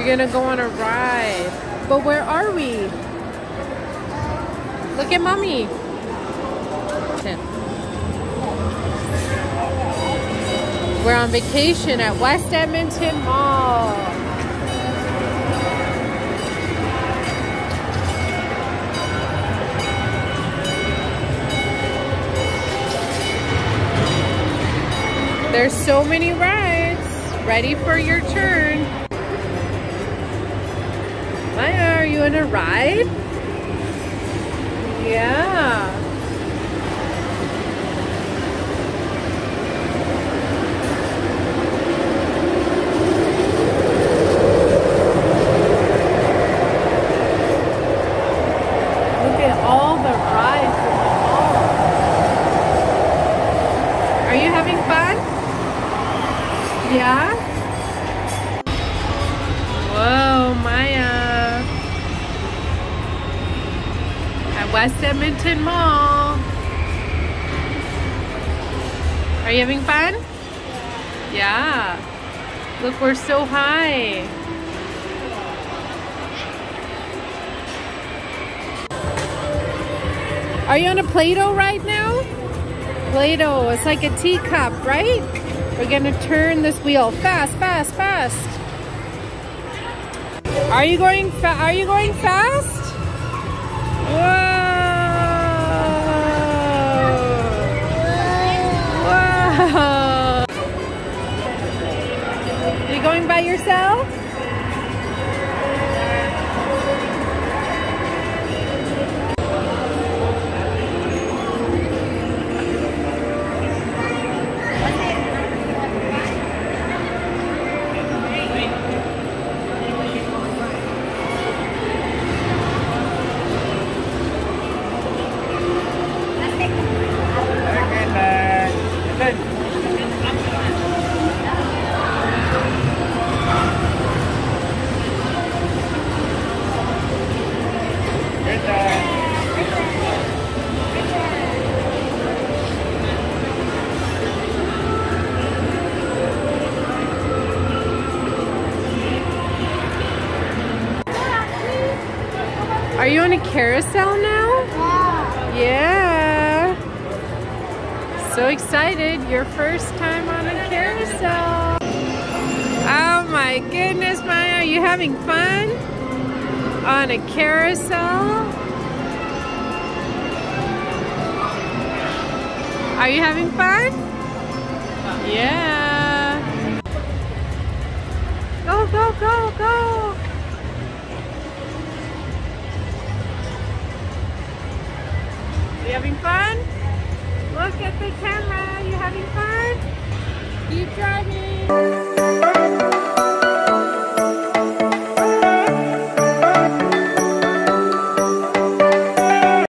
You're gonna go on a ride. But where are we? Look at mommy. We're on vacation at West Edmonton Mall. There's so many rides. Ready for your turn. In a ride? Yeah. Look at all the rides. Are you having fun? Yeah? West Edmonton Mall. Are you having fun? Yeah. Look, we're so high. Are you on a Play-Doh right now? Play-Doh, it's like a teacup, right? We're gonna turn this wheel fast, fast, fast. Are you going fa are you going fast? Going by yourself? Are you on a carousel now? Yeah. So excited. Your first time on a carousel. Oh my goodness, Mayah. Are you having fun? On a carousel? Are you having fun? Yeah. Go, go, go, go. You having fun? Look at the camera. You having fun? Keep driving.